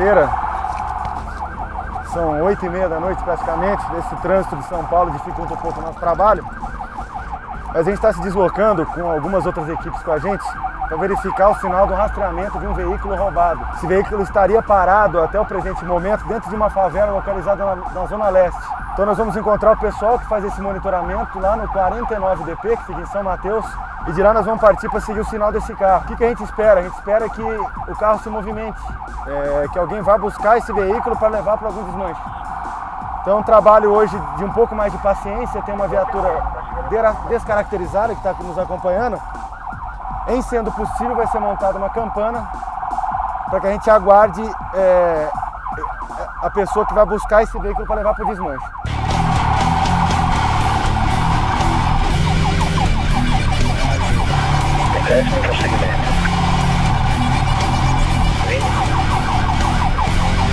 sexta-feira, são oito e meia da noite praticamente, esse trânsito de São Paulo dificulta um pouco o nosso trabalho. Mas a gente está se deslocando com algumas outras equipes com a gente para verificar o sinal do rastreamento de um veículo roubado. Esse veículo estaria parado até o presente momento dentro de uma favela localizada na, na Zona Leste. Então nós vamos encontrar o pessoal que faz esse monitoramento lá no 49DP, que fica em São Mateus, e de lá nós vamos partir para seguir o sinal desse carro. O que, que, a gente espera? A gente espera que o carro se movimente, é, que alguém vá buscar esse veículo para levar para algum desmanche. Então trabalho hoje de um pouco mais de paciência, tem uma viatura descaracterizada que está nos acompanhando. Em sendo possível, vai ser montada uma campana para que a gente aguarde é, a pessoa que vai buscar esse veículo para levar para o desmanche.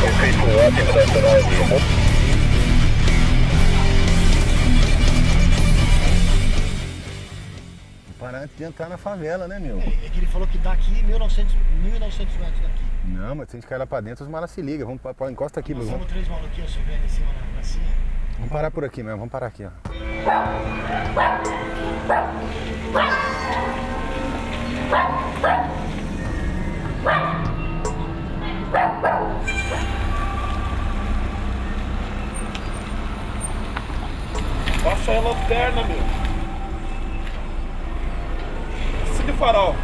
Efeito ótimo da tonalidade. Parar de entrar na favela, né, meu? É, é que ele falou que daqui 1900, 1900 metros daqui. Não, mas se a gente cair lá pra dentro, os malas se ligam. Vamos pra, encosta aqui, Nós meu somos três maluquinhos subindo em cima na pracinha. Vamos parar por aqui mesmo, vamos parar aqui, ó. Baixa a lanterna, meu. Farol.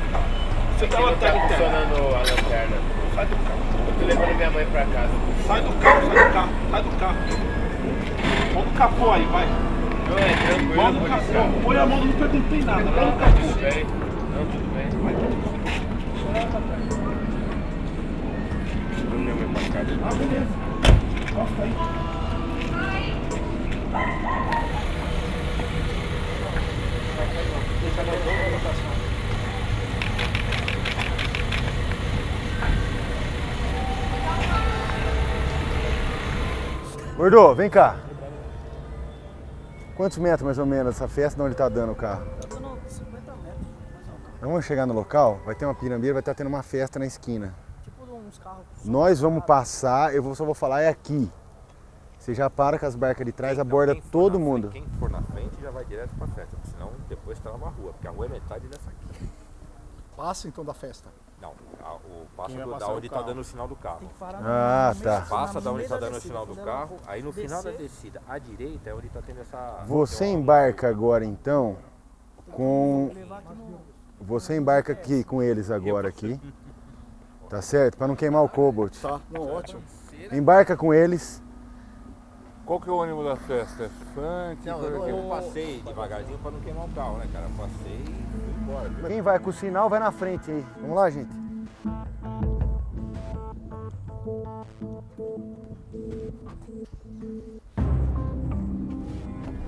Você Tá lanterna interna. funcionando a lanterna. Sai do carro. Eu tô levando minha mãe pra casa. Sai do carro, sai do carro, sai do carro. Mão no capô aí, vai. Não é tranquilo, Mão no capô. Põe a mão, não perguntei nada. Mão no Tudo capô. bem? Não, tudo bem. Levando minha mãe pra casa. Ah, beleza. Encosta aí. Gordo, vem cá. Quantos metros mais ou menos essa festa de onde tá dando o carro? Tá dando 50 metros. Vamos chegar no local, vai ter uma pirambeira, vai estar tendo uma festa na esquina. Tipo uns carros. Nós vamos passar, eu só vou falar é aqui. Você já para com as barcas de trás, aborda Quem for todo mundo. frente- Quem for na frente já vai direto pra festa, senão depois tá uma rua, porque a rua é metade dessa aqui. Passa então da festa. Não, a- o passa do, da é onde tá carro. dando o sinal do carro. Tem que parar Ah, no tá. meio- Passa da onde tá da dando o sinal do ela carro, aí no final da descida à direita é onde tá tendo essa. Você embarca agora então com. levar aqui no- Você embarca aqui com eles agora aqui. Tá certo? Pra não queimar o cobalt. Tá, não, ótimo. Embarca com eles. Qual que é o ônibus da festa? É funk? Não, eu, eu passei devagarzinho pra não queimar o carro, né, cara? Passei Quem vai com o sinal vai na frente aí. Vamos lá, gente.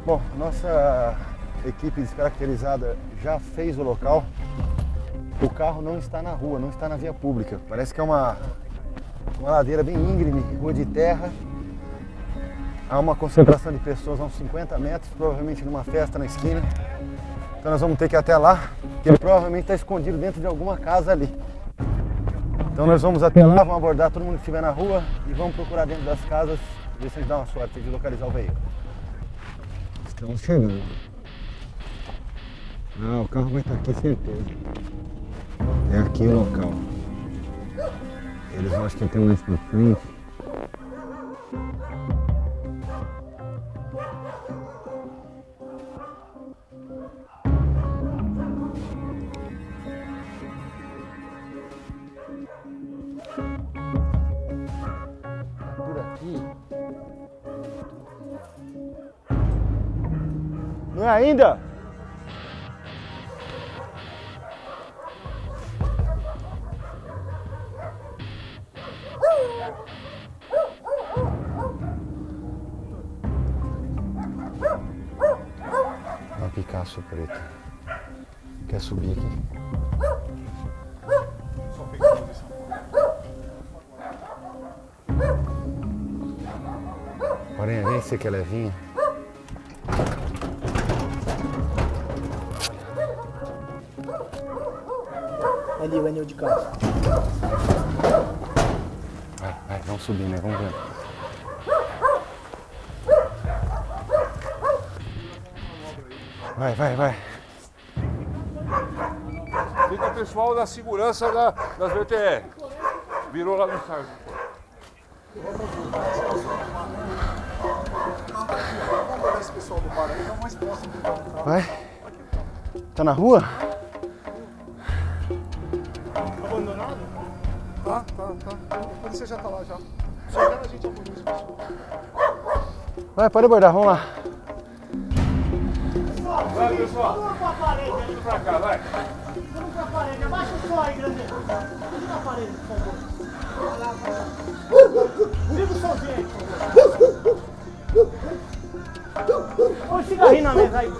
Bom, nossa equipe descaracterizada já fez o local. O carro não está na rua, não está na via pública. Parece que é uma, uma ladeira bem íngreme, rua de terra. Há uma concentração de pessoas a uns 50 metros, provavelmente numa festa na esquina. Então nós vamos ter que ir até lá, que ele provavelmente está escondido dentro de alguma casa ali. Então nós vamos até lá, vamos abordar todo mundo que estiver na rua e vamos procurar dentro das casas, ver se a gente dá uma sorte de localizar o veículo. Estamos chegando. Ah, o carro vai estar aqui, certeza. É aqui o local. Eles acho que tem mais pra frente. Não é ainda? Uma Picasso preta. Quer subir aqui? Porém, vem você que é levinha. Ali o anel de carro. Vai. subir, né? Vamos ver. Vai, vai, vai. Fica o pessoal da segurança da, das VTR. Virou lá no site. Vai. Tá na rua? Tá, tá, tá. A polícia já tá lá já. Só leva a gente a polícia, pessoal. Vai, pode abordar, vamos lá. Vai, pessoal. Pra parede, Tudo pra cá, vai. vamos pra parede. Abaixa o som aí, grande. Liga a parede, por favor. Liga o somzinho aí, por favor. Põe um cigarrinho na mesa aí.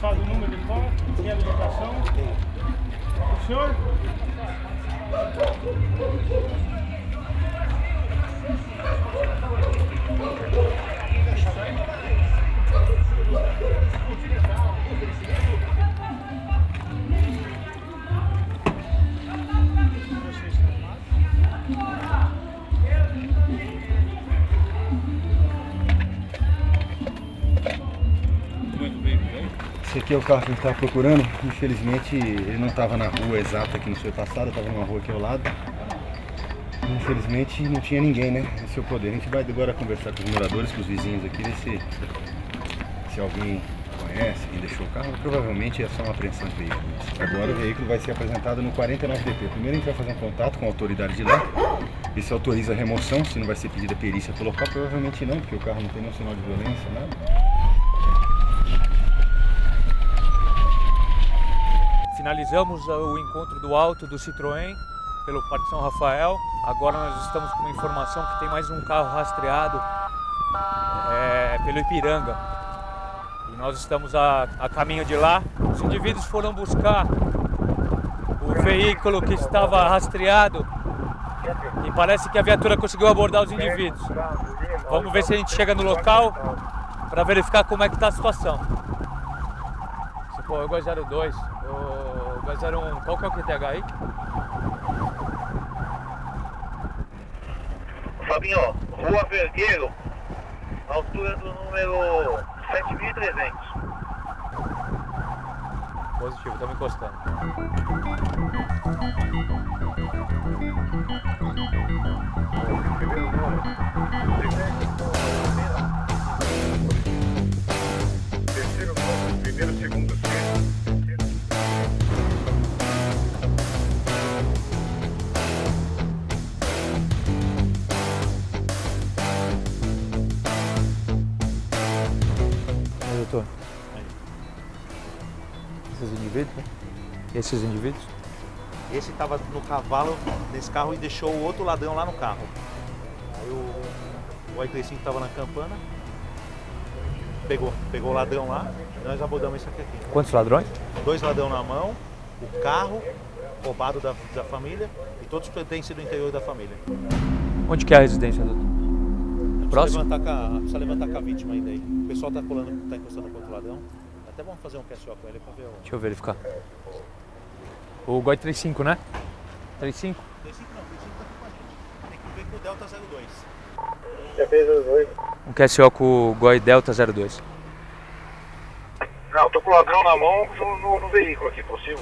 Sabe o número de qual? Tem habilitação? O senhor? O carro que a gente estava procurando. Infelizmente ele não estava na rua exata que nos foi passado, estava numa rua aqui ao lado. Infelizmente não tinha ninguém, né? Esse é o poder. A gente vai agora conversar com os moradores, com os vizinhos aqui, ver se, se alguém conhece, quem deixou o carro. Provavelmente é só uma apreensão de veículo. Agora o veículo vai ser apresentado no 49DP. Primeiro a gente vai fazer um contato com a autoridade de lá. E se autoriza a remoção, se não vai ser pedida perícia pelo local, provavelmente não, porque o carro não tem nenhum sinal de violência, nada. Finalizamos o encontro do alto do Citroën pelo Parque São Rafael. Agora nós estamos com informação que tem mais um carro rastreado é, pelo Ipiranga. E nós estamos a, a caminho de lá. Os indivíduos foram buscar o veículo que estava rastreado e parece que a viatura conseguiu abordar os indivíduos. Vamos ver se a gente chega no local para verificar como é que está a situação. Pô, eu gosto 02, eu gosto 01, qual que é o QTH aí? Fabinho, Rua Vergueiro, altura do número 7300. Positivo, estamos encostando. Esses indivíduos, né? Esses indivíduos? Esse tava no cavalo, nesse carro, e deixou o outro ladrão lá no carro. Aí o, o 85 tava na campana, pegou, pegou o ladrão lá, nós abordamos esse aqui. aqui. Quantos ladrões? Dois ladrão na mão, o carro roubado da, da família e todos os pertences do interior da família. Onde que é a residência, doutor? Precisa Próximo? levantar, com a, precisa levantar com a vítima ainda aí. O pessoal tá colando, tá encostando com o outro ladrão. Até vamos fazer um QSO com ele pra ver o. Deixa eu verificar. O GOI 35, né? 35? 35 não, 35 tá aqui com a gente. Tem que ver com o Delta 02. Já fez os dois? Um QSO com o GOI Delta 02. Não, tô com o ladrão na mão no, no- no veículo aqui, possível?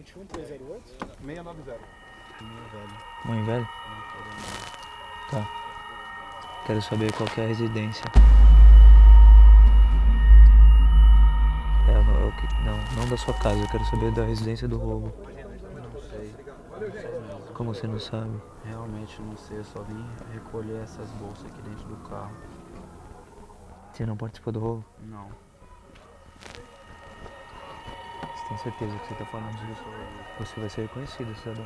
21 308 690. Mãe velho? Tá. Quero saber qual que é a residência. É, não, é o que, não, não da sua casa, eu quero saber da residência do roubo. Não sei. Como você não sabe? Realmente não sei, eu só vim recolher essas bolsas aqui dentro do carro. Você não participou do roubo? Não. Tem certeza que você está falando disso? Você vai ser reconhecido, cidadão.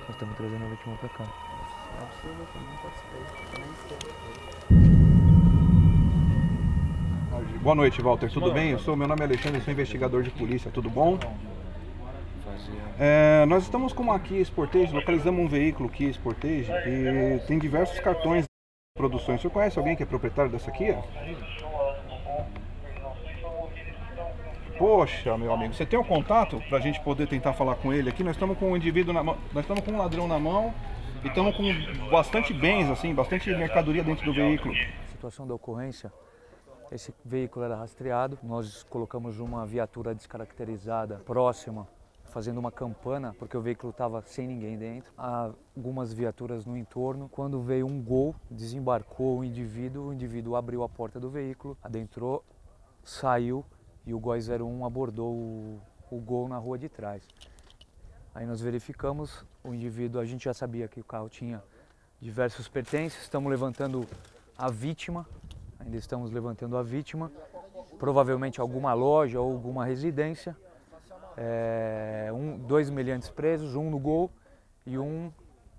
Nós estamos trazendo a vítima pra cá. É eu não participei. Eu nem sei. Boa noite, Walter. Tudo bem? Eu sou, meu nome é Alexandre, sou investigador de polícia. Tudo bom? É, nós estamos com uma Kia Sportage, localizamos um veículo Kia Sportage e tem diversos cartões de produções. O senhor conhece alguém que é proprietário dessa Kia? Poxa, meu amigo, você tem um contato para a gente poder tentar falar com ele aqui? Nós estamos com um indivíduo na mão, nós estamos com um ladrão na mão e estamos com bastante bens, assim, bastante mercadoria dentro do veículo. Situação da ocorrência, esse veículo era rastreado, nós colocamos uma viatura descaracterizada próxima, fazendo uma campana, porque o veículo estava sem ninguém dentro. Há algumas viaturas no entorno. Quando veio um gol, desembarcou o indivíduo, o indivíduo abriu a porta do veículo, adentrou, saiu e o GOI 01 abordou o, o gol na rua de trás. Aí nós verificamos, o indivíduo, a gente já sabia que o carro tinha diversos pertences, estamos levantando a vítima, ainda estamos levantando a vítima, provavelmente alguma loja ou alguma residência. É, um, dois meliantes presos, um no gol e um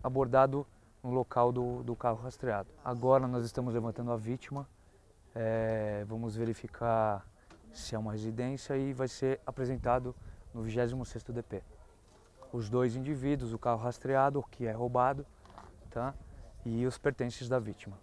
abordado no local do, do carro rastreado. Agora nós estamos levantando a vítima, é, vamos verificar se é uma residência e vai ser apresentado no 26º DP. Os dois indivíduos, o carro rastreado, que é roubado, tá? e os pertences da vítima.